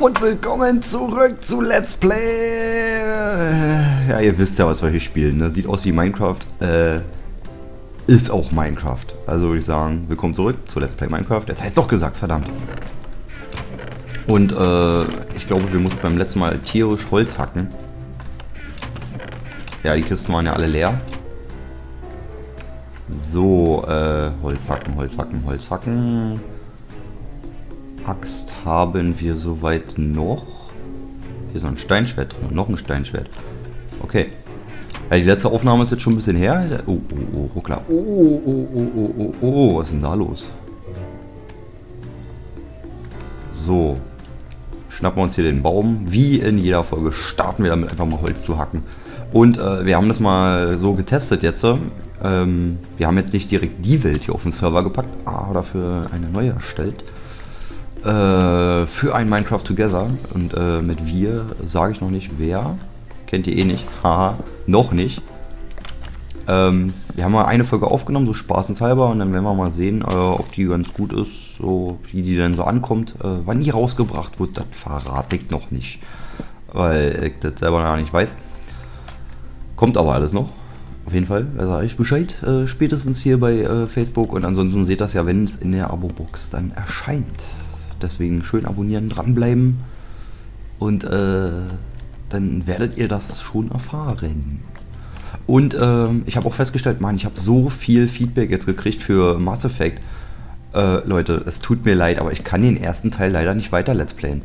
Und willkommen zurück zu Let's Play. Ja, ihr wisst ja, was wir hier spielen. Ne? Sieht aus wie Minecraft. Äh, ist auch Minecraft. Also würde ich sagen, willkommen zurück zu Let's Play Minecraft. Jetzt heißt doch gesagt, verdammt. Und äh, ich glaube, wir mussten beim letzten Mal tierisch Holz hacken. Ja, die Kisten waren ja alle leer. So, äh, Holz hacken, Holz hacken, Holz hacken. Axt haben wir soweit noch. Hier ist noch ein Steinschwert drin. Noch ein Steinschwert. Okay. Die letzte Aufnahme ist jetzt schon ein bisschen her. Oh, oh, oh, Ruckler. Oh, oh, oh, oh, oh, oh, oh. Was ist denn da los? So. Schnappen wir uns hier den Baum. Wie in jeder Folge starten wir damit einfach mal Holz zu hacken. Und äh, wir haben das mal so getestet jetzt. Ähm, wir haben jetzt nicht direkt die Welt hier auf den Server gepackt, aber dafür eine neue erstellt äh, für ein Minecraft Together. Und äh, mit wir sage ich noch nicht wer. Kennt ihr eh nicht. Haha, noch nicht. Ähm, wir haben mal eine Folge aufgenommen, so spaßenshalber. Und dann werden wir mal sehen, äh, ob die ganz gut ist. So, wie die dann so ankommt. Äh, wann die rausgebracht wird, das verrate ich noch nicht. Weil ich das selber noch nicht weiß. Kommt aber alles noch. Auf jeden Fall, da sage ich Bescheid. Äh, spätestens hier bei äh, Facebook. Und ansonsten seht das ja, wenn es in der Abo-Box dann erscheint. Deswegen schön abonnieren, dranbleiben und äh, dann werdet ihr das schon erfahren. Und äh, ich habe auch festgestellt, Mann, ich habe so viel Feedback jetzt gekriegt für Mass Effect. Äh, Leute, es tut mir leid, aber ich kann den ersten Teil leider nicht weiter Let's Playen.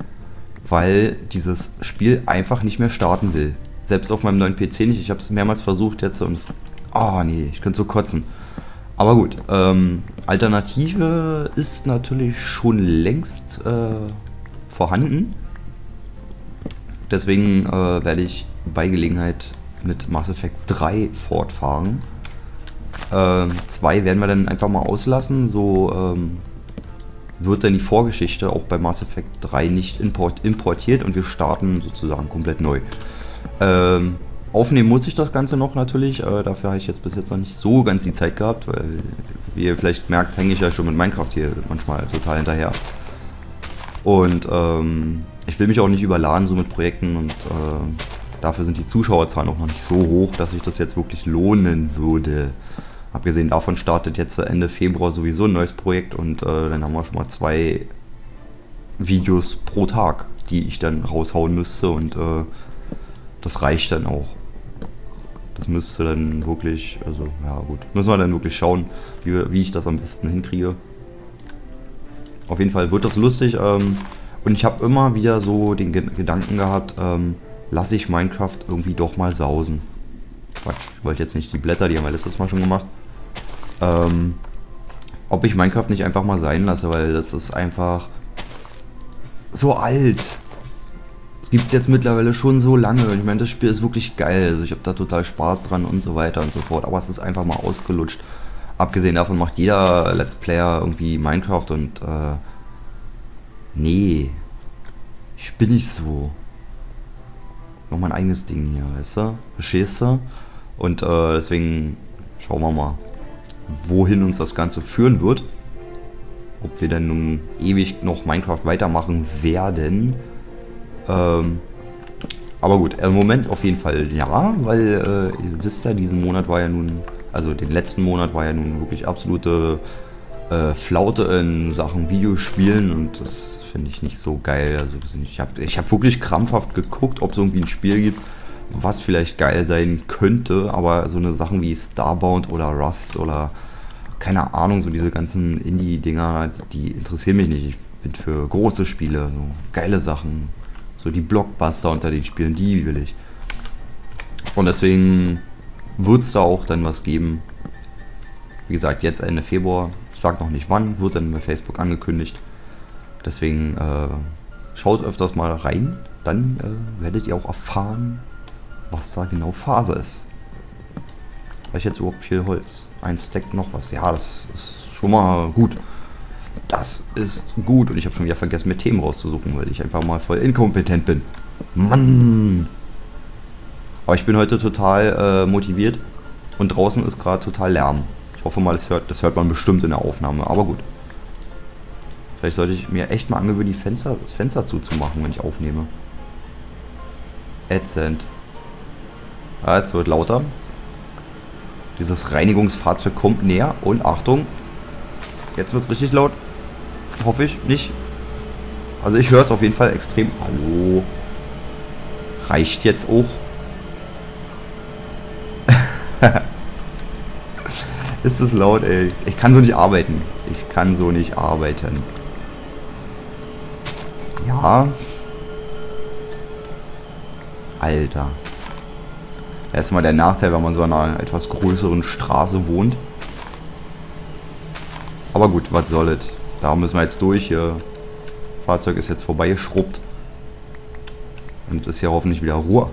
Weil dieses Spiel einfach nicht mehr starten will. Selbst auf meinem neuen PC nicht. Ich habe es mehrmals versucht jetzt und es. Oh nee, ich könnte so kotzen. Aber gut, ähm, Alternative ist natürlich schon längst äh, vorhanden. Deswegen äh, werde ich bei Gelegenheit mit Mass Effect 3 fortfahren. 2 ähm, werden wir dann einfach mal auslassen, so ähm, wird dann die Vorgeschichte auch bei Mass Effect 3 nicht import importiert und wir starten sozusagen komplett neu. Ähm, Aufnehmen muss ich das Ganze noch natürlich. Äh, dafür habe ich jetzt bis jetzt noch nicht so ganz die Zeit gehabt, weil, wie ihr vielleicht merkt, hänge ich ja schon mit Minecraft hier manchmal total hinterher. Und ähm, ich will mich auch nicht überladen so mit Projekten und äh, dafür sind die Zuschauerzahlen auch noch nicht so hoch, dass sich das jetzt wirklich lohnen würde. Abgesehen davon startet jetzt Ende Februar sowieso ein neues Projekt und äh, dann haben wir schon mal zwei Videos pro Tag, die ich dann raushauen müsste und äh, das reicht dann auch. Das müsste dann wirklich, also ja gut, müssen wir dann wirklich schauen, wie, wie ich das am besten hinkriege. Auf jeden Fall wird das lustig ähm, und ich habe immer wieder so den Ge Gedanken gehabt, ähm, lasse ich Minecraft irgendwie doch mal sausen. Quatsch, ich wollte jetzt nicht die Blätter, die haben wir letztes Mal schon gemacht. Ähm, ob ich Minecraft nicht einfach mal sein lasse, weil das ist einfach so alt gibt es jetzt mittlerweile schon so lange. Ich meine, das Spiel ist wirklich geil. Also ich habe da total Spaß dran und so weiter und so fort. Aber es ist einfach mal ausgelutscht. Abgesehen davon macht jeder Let's Player irgendwie Minecraft und äh, nee, ich bin nicht so. Noch mein eigenes Ding hier, weißt du? Verstehst du? Und äh, deswegen schauen wir mal, wohin uns das Ganze führen wird. Ob wir denn nun ewig noch Minecraft weitermachen werden ähm, aber gut, im Moment auf jeden Fall ja, weil äh, ihr wisst ja, diesen Monat war ja nun, also den letzten Monat war ja nun wirklich absolute äh, Flaute in Sachen Videospielen und das finde ich nicht so geil. Also ich habe ich hab wirklich krampfhaft geguckt, ob es irgendwie ein Spiel gibt, was vielleicht geil sein könnte, aber so eine Sachen wie Starbound oder Rust oder keine Ahnung, so diese ganzen Indie-Dinger, die interessieren mich nicht. Ich bin für große Spiele, so geile Sachen, so die Blockbuster unter den Spielen, die will ich. Und deswegen wird es da auch dann was geben. Wie gesagt, jetzt Ende Februar. Ich sag noch nicht wann, wird dann bei Facebook angekündigt. Deswegen äh, schaut öfters mal rein. Dann äh, werdet ihr auch erfahren, was da genau Phase ist. Habe ich jetzt überhaupt viel Holz? Ein Stack noch was. Ja, das ist schon mal gut. Das ist gut. Und ich habe schon wieder vergessen, mir Themen rauszusuchen, weil ich einfach mal voll inkompetent bin. Mann! Aber ich bin heute total äh, motiviert. Und draußen ist gerade total Lärm. Ich hoffe mal, das hört, das hört man bestimmt in der Aufnahme. Aber gut. Vielleicht sollte ich mir echt mal angewöhnen, die Fenster, das Fenster zuzumachen, wenn ich aufnehme. Ätzend. Ah, jetzt wird lauter. Dieses Reinigungsfahrzeug kommt näher und Achtung. Jetzt wird es richtig laut. Hoffe ich nicht. Also ich höre es auf jeden Fall extrem. Hallo. Reicht jetzt auch. Ist es laut, ey. Ich kann so nicht arbeiten. Ich kann so nicht arbeiten. Ja. Alter. Erstmal der Nachteil, wenn man so an einer etwas größeren Straße wohnt. Aber gut, was soll es? Da müssen wir jetzt durch. Hier. Fahrzeug ist jetzt vorbeigeschrubbt. Und es ist ja hoffentlich wieder Ruhe.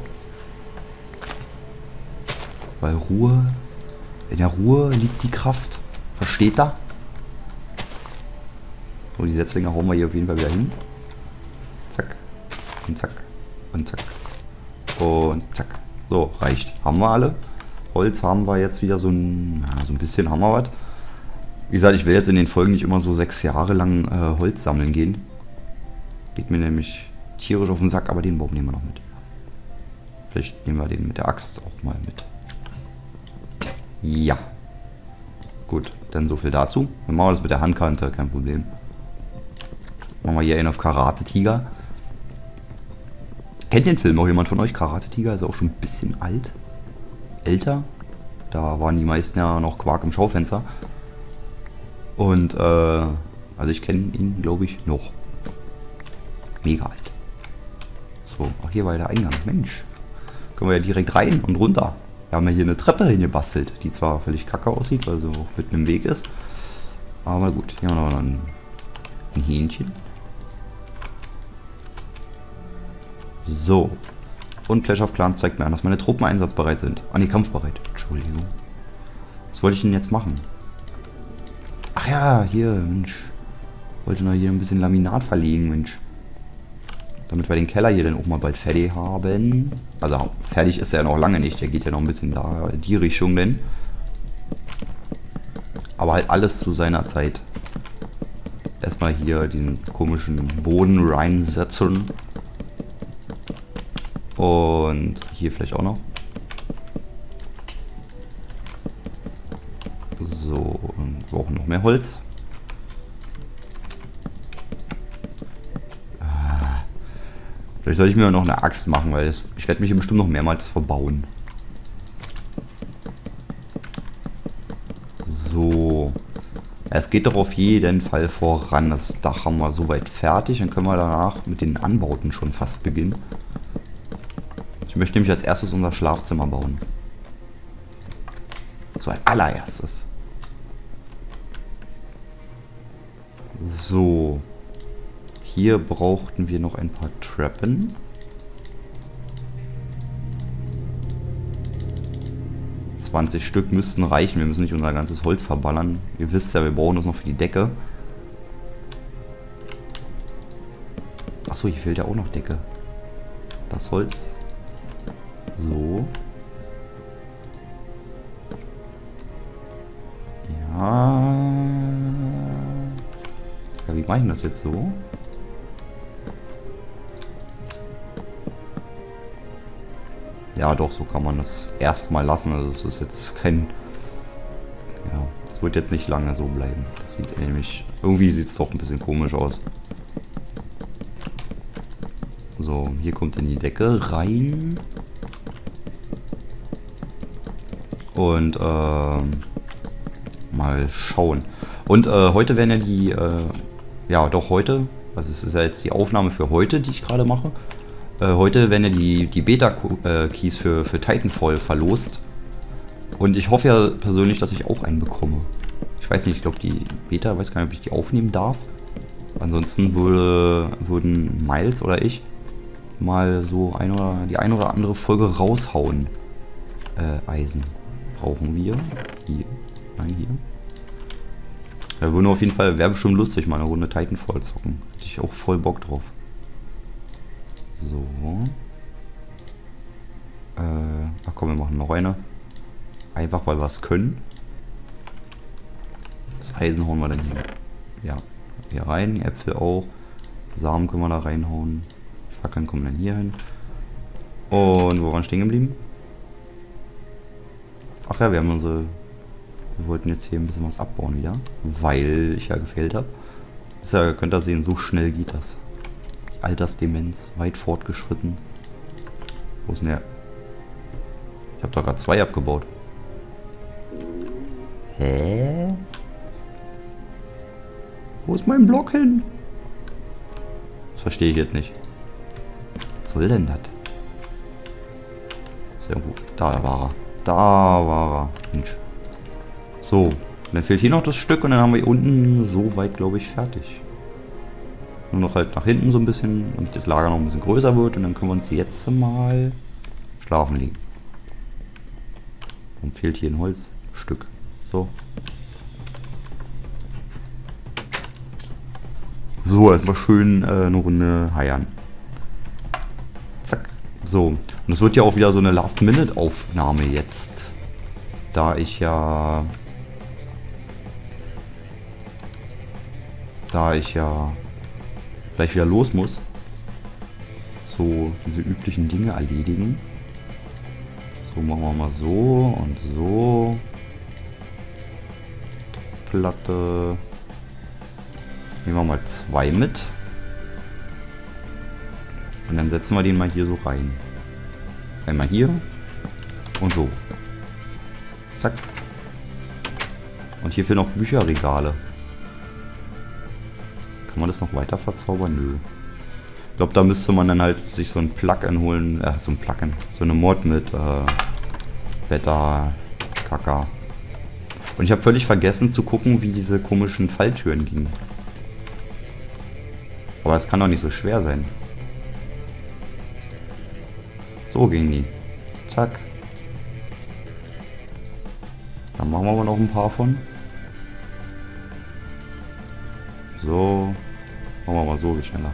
Weil Ruhe, in der Ruhe liegt die Kraft. Versteht da? So, die Setzlinge hauen wir hier auf jeden Fall wieder hin. Zack. Und zack. Und zack. Und zack. So, reicht. Haben wir alle. Holz haben wir jetzt wieder so ein, ja, so ein bisschen haben wir was. Wie gesagt, ich will jetzt in den Folgen nicht immer so sechs Jahre lang äh, Holz sammeln gehen. Geht mir nämlich tierisch auf den Sack, aber den Baum nehmen wir noch mit. Vielleicht nehmen wir den mit der Axt auch mal mit. Ja. Gut, dann so viel dazu. Dann machen wir das mit der Handkante, kein Problem. Machen wir hier einen auf Karate-Tiger. Kennt den Film auch jemand von euch? Karate-Tiger ist auch schon ein bisschen alt. Älter. Da waren die meisten ja noch Quark im Schaufenster. Und, äh, also ich kenne ihn, glaube ich, noch. Mega alt. So, ach hier war der Eingang. Mensch. Können wir ja direkt rein und runter. Wir haben ja hier eine Treppe hingebastelt, die zwar völlig kacke aussieht, weil sie auch mitten im Weg ist. Aber gut, hier haben wir noch ein, ein Hähnchen. So. Und Clash of Clans zeigt mir an, dass meine Truppen einsatzbereit sind. Ah, nee, kampfbereit. Entschuldigung. Was wollte ich denn jetzt machen? Ach ja, hier, Mensch. Wollte noch hier ein bisschen Laminat verlegen, Mensch. Damit wir den Keller hier dann auch mal bald fertig haben. Also fertig ist er ja noch lange nicht. Der geht ja noch ein bisschen da in die Richtung denn. Aber halt alles zu seiner Zeit. Erstmal hier den komischen Boden reinsetzen. Und hier vielleicht auch noch. Noch mehr Holz. Vielleicht sollte ich mir noch eine Axt machen, weil ich werde mich bestimmt noch mehrmals verbauen. So. Es geht doch auf jeden Fall voran. Das Dach haben wir soweit fertig. Dann können wir danach mit den Anbauten schon fast beginnen. Ich möchte nämlich als erstes unser Schlafzimmer bauen. So als allererstes. So. Hier brauchten wir noch ein paar Treppen. Stück müssten reichen. Wir müssen nicht unser ganzes Holz verballern. Ihr wisst ja, wir brauchen das noch für die Decke. Achso, hier fehlt ja auch noch Decke. Das Holz. So. Ja. Ja, wie mache ich das jetzt so? Ja, doch, so kann man das erstmal lassen. Also es ist jetzt kein... Ja, es wird jetzt nicht lange so bleiben. Das sieht nämlich... Irgendwie sieht es doch ein bisschen komisch aus. So, hier kommt in die Decke rein. Und, ähm... Mal schauen. Und äh, heute werden ja die... Äh, ja, doch heute. Also es ist ja jetzt die Aufnahme für heute, die ich gerade mache. Äh, heute werden ja die, die Beta-Keys für, für Titanfall verlost. Und ich hoffe ja persönlich, dass ich auch einen bekomme. Ich weiß nicht, ich glaube die Beta, weiß gar nicht, ob ich die aufnehmen darf. Ansonsten würde, würden Miles oder ich mal so ein oder die ein oder andere Folge raushauen. Äh, Eisen. Brauchen wir. Hier. Nein, hier. Da würde auf jeden Fall, wäre bestimmt lustig, mal eine Runde Titanfall zocken. Hätte ich auch voll Bock drauf. So. Äh, ach komm, wir machen noch eine. Einfach weil wir es können. Das Eisen hauen wir dann hier. Ja. hier rein, Äpfel auch. Samen können wir da reinhauen. Fackeln kommen dann hier hin. Und wo waren wir stehen geblieben? Ach ja, wir haben unsere... Wir wollten jetzt hier ein bisschen was abbauen wieder, weil ich ja gefehlt habe. Ja, könnt ihr sehen, so schnell geht das. Altersdemenz, weit fortgeschritten. Wo ist denn der? Ich habe doch gerade zwei abgebaut. Hä? Wo ist mein Block hin? Das verstehe ich jetzt nicht. Was soll denn das? Ist irgendwo. Da war er. Da war er. Mensch. So. Dann fehlt hier noch das Stück und dann haben wir hier unten so weit, glaube ich, fertig. Nur noch halt nach hinten so ein bisschen, damit das Lager noch ein bisschen größer wird und dann können wir uns jetzt mal schlafen legen. Und fehlt hier ein Holzstück. So. So, erstmal schön äh, eine Runde heiern. Zack. So. Und es wird ja auch wieder so eine Last-Minute-Aufnahme jetzt. Da ich ja... Da ich ja gleich wieder los muss. So diese üblichen Dinge erledigen. So machen wir mal so und so. Platte. Nehmen wir mal zwei mit. Und dann setzen wir den mal hier so rein. Einmal hier und so. Zack. Und hier fehlen noch Bücherregale. Kann man das noch weiter verzaubern? Nö. Ich glaube, da müsste man dann halt sich so ein Plugin holen. Äh, so ein Plugin. So eine Mod mit äh, Wetter, Kacker. Und ich habe völlig vergessen zu gucken, wie diese komischen Falltüren gingen. Aber es kann doch nicht so schwer sein. So gingen die. Zack. Dann machen wir mal noch ein paar von. So. Machen wir mal so, wie schneller.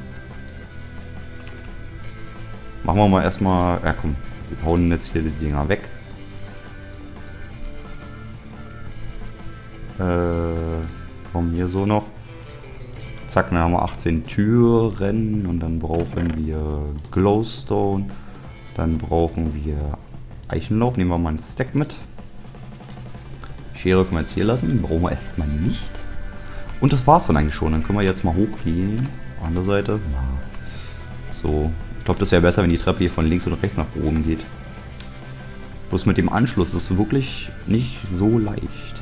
Machen wir mal erstmal... Ja komm, wir hauen jetzt hier die Dinger weg. Äh, kommen hier so noch. Zack, dann haben wir 18 Türen und dann brauchen wir Glowstone. Dann brauchen wir Eichenlaub. Nehmen wir mal einen Stack mit. Schere können wir jetzt hier lassen. Brauchen wir erstmal nicht. Und das war's dann eigentlich schon. Dann können wir jetzt mal hochgehen. Andere Seite. So. Ich glaube, das wäre besser, wenn die Treppe hier von links und rechts nach oben geht. Bloß mit dem Anschluss ist es wirklich nicht so leicht.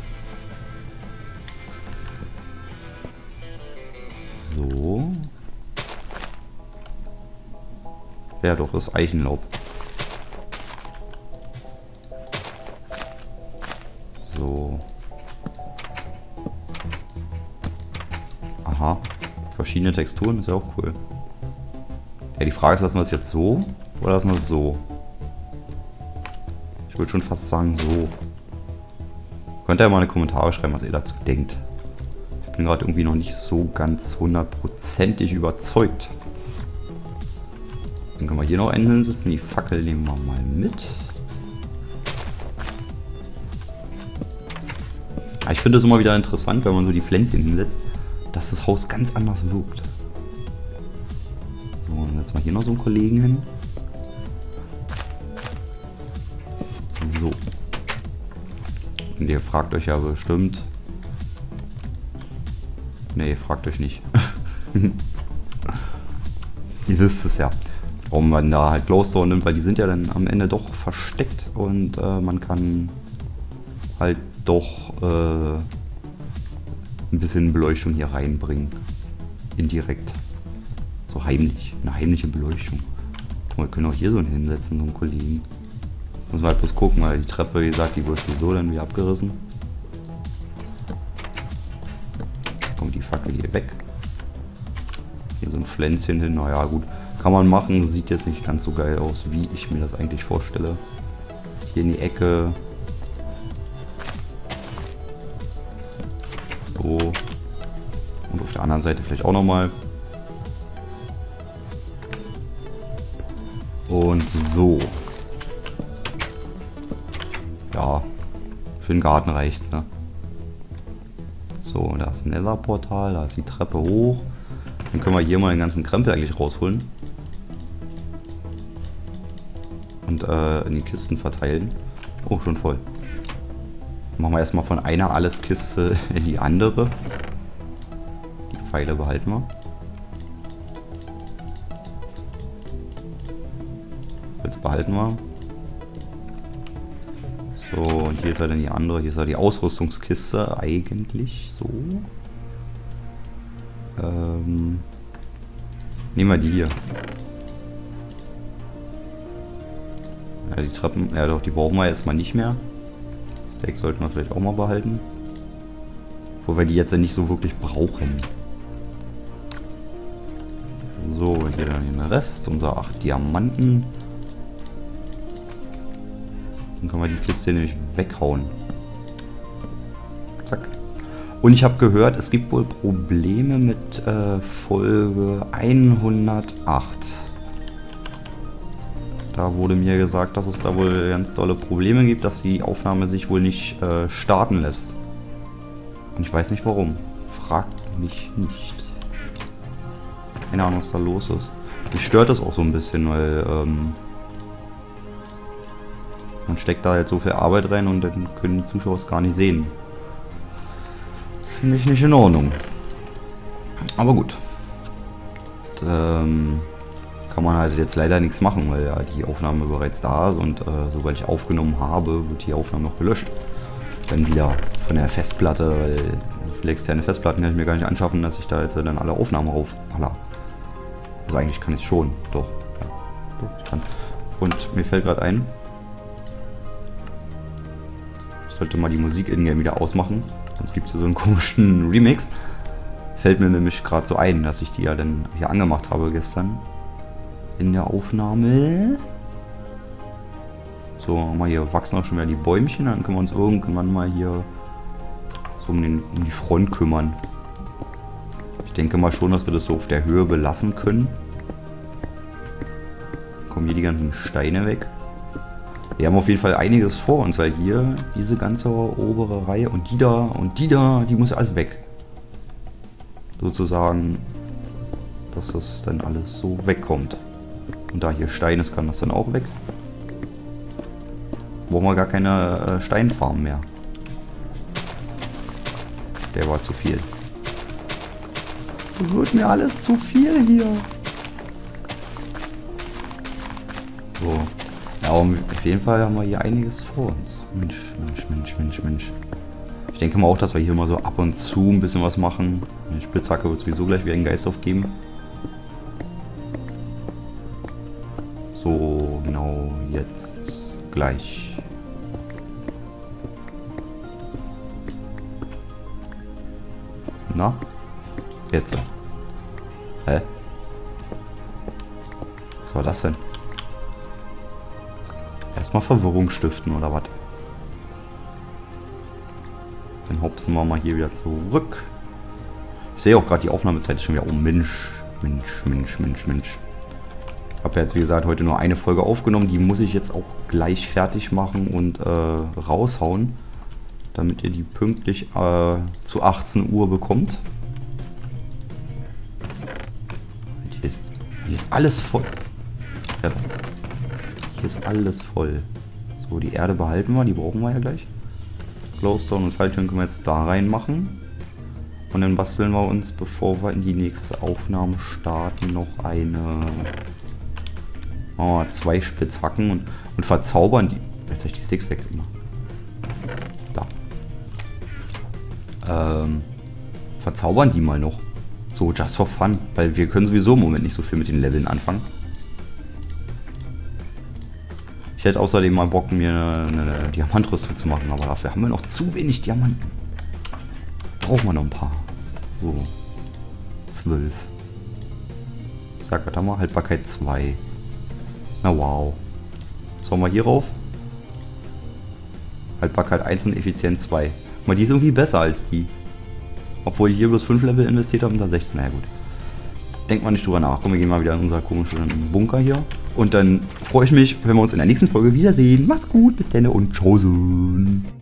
So. Ja doch, das Eichenlaub. Aha. Verschiedene Texturen ist ja auch cool. Ja, die Frage ist, lassen wir es jetzt so oder lassen wir es so? Ich würde schon fast sagen so. Könnt ihr mal in die Kommentare schreiben, was ihr dazu denkt bin gerade irgendwie noch nicht so ganz hundertprozentig überzeugt. Dann können wir hier noch einen hinsetzen. Die Fackel nehmen wir mal mit. Aber ich finde es immer wieder interessant, wenn man so die Pflänzchen hinsetzt, dass das Haus ganz anders wirkt. So, dann setzen wir hier noch so einen Kollegen hin. So. Und ihr fragt euch ja bestimmt, Nee, fragt euch nicht. Ihr wisst es ja. Warum man da halt Glowstone nimmt, weil die sind ja dann am Ende doch versteckt und äh, man kann halt doch äh, ein bisschen Beleuchtung hier reinbringen. Indirekt. So heimlich. Eine heimliche Beleuchtung. Wir können auch hier so einen hinsetzen, so einen Kollegen. Muss man halt bloß gucken, weil die Treppe, wie gesagt, die wird sowieso dann wieder abgerissen. Fackel hier weg. Hier so ein Pflänzchen hin. Naja, gut. Kann man machen. Sieht jetzt nicht ganz so geil aus, wie ich mir das eigentlich vorstelle. Hier in die Ecke. Der anderen Seite vielleicht auch nochmal. Und so. Ja. Für den Garten reicht's, ne? So, da ist ein Nether-Portal, da ist die Treppe hoch. Dann können wir hier mal den ganzen Krempel eigentlich rausholen. Und äh, in die Kisten verteilen. Oh, schon voll. Machen wir erstmal von einer Alles-Kiste in die andere. Pfeile behalten wir. Jetzt behalten wir. So, und hier ist ja dann die andere. Hier ist ja die Ausrüstungskiste eigentlich so. Ähm, nehmen wir die hier. Ja, die Treppen, ja doch, die brauchen wir erstmal nicht mehr. Steak sollten wir vielleicht auch mal behalten. Wo wir die jetzt ja nicht so wirklich brauchen. So, hier dann den Rest, unser 8 Diamanten. Dann können wir die Kiste nämlich weghauen. Zack. Und ich habe gehört, es gibt wohl Probleme mit äh, Folge 108. Da wurde mir gesagt, dass es da wohl ganz tolle Probleme gibt, dass die Aufnahme sich wohl nicht äh, starten lässt. Und ich weiß nicht warum. Fragt mich nicht. Keine Ahnung, was da los ist. Mich stört das auch so ein bisschen, weil ähm, man steckt da halt so viel Arbeit rein und dann können die Zuschauer es gar nicht sehen. Finde ich nicht in Ordnung. Aber gut. Und, ähm, kann man halt jetzt leider nichts machen, weil ja die Aufnahme bereits da ist und äh, sobald ich aufgenommen habe, wird die Aufnahme noch gelöscht. Dann wieder von der Festplatte, weil viele externe Festplatten kann ich mir gar nicht anschaffen, dass ich da jetzt dann alle Aufnahmen raufballer. Also eigentlich kann ich schon, doch. Ja, doch, ich kann Und mir fällt gerade ein, ich sollte mal die Musik in-game wieder ausmachen, sonst gibt es so einen komischen Remix. Fällt mir nämlich gerade so ein, dass ich die ja dann hier angemacht habe gestern in der Aufnahme. So, mal hier wachsen auch schon wieder die Bäumchen, dann können wir uns irgendwann mal hier so um, den, um die Front kümmern. Ich denke mal schon, dass wir das so auf der Höhe belassen können. Kommen hier die ganzen Steine weg. Wir haben auf jeden Fall einiges vor uns, weil hier diese ganze obere Reihe und die da und die da, die muss alles weg. Sozusagen, dass das dann alles so wegkommt. Und da hier Stein ist, kann das dann auch weg. Brauchen wir gar keine äh, Steinfarm mehr. Der war zu viel. Das wird mir alles zu viel hier. So. Ja, auf jeden Fall haben wir hier einiges vor uns. Mensch, Mensch, Mensch, Mensch, Mensch. Ich denke mal auch, dass wir hier mal so ab und zu ein bisschen was machen. Die Spitzhacke wird sowieso gleich wieder einen Geist aufgeben. So, genau jetzt gleich. Na? Jetzt. Hä? Was war das denn? Erstmal Verwirrung stiften oder was? Dann hopsen wir mal hier wieder zurück. Ich sehe auch gerade, die Aufnahmezeit ist schon wieder... Oh Mensch, Mensch, Mensch, Mensch, Mensch habe ja jetzt, wie gesagt, heute nur eine Folge aufgenommen. Die muss ich jetzt auch gleich fertig machen und äh, raushauen, damit ihr die pünktlich äh, zu 18 Uhr bekommt. Hier ist alles voll. Ja, hier ist alles voll. So, die Erde behalten wir, die brauchen wir ja gleich. Glowstone und Falltüren können wir jetzt da reinmachen. Und dann basteln wir uns, bevor wir in die nächste Aufnahme starten, noch eine Oh, zwei Spitzhacken und, und verzaubern die. Jetzt habe ich die Sticks weg. Da. Ähm, verzaubern die mal noch. So, just for fun. Weil wir können sowieso im Moment nicht so viel mit den Leveln anfangen. Ich hätte außerdem mal Bock, mir eine, eine Diamantrüstung zu machen, aber dafür haben wir noch zu wenig Diamanten. Brauchen wir noch ein paar. So. Zwölf. Sag, was haben wir? Haltbarkeit 2. Na wow. Haben wir hier rauf? Haltbarkeit 1 und Effizienz 2. Mal die ist irgendwie besser als die. Obwohl ich hier bloß 5 Level investiert habe und da 16. Na ja, gut. Denkt mal nicht drüber nach. Komm, wir gehen mal wieder in unser komischen Bunker hier. Und dann freue ich mich, wenn wir uns in der nächsten Folge wiedersehen. Macht's gut, bis dann und tschaußen.